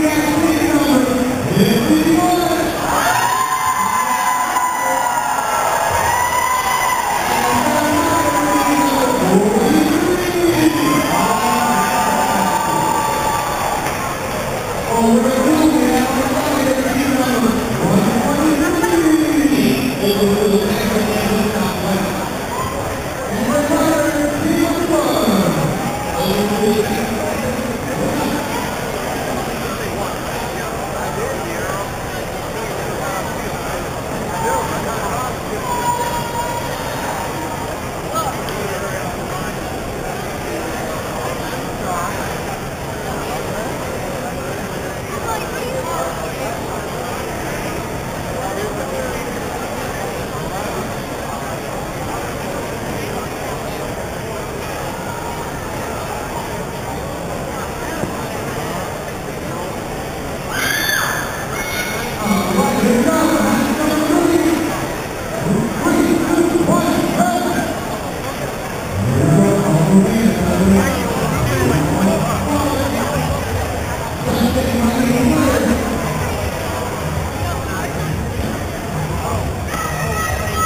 Yeah.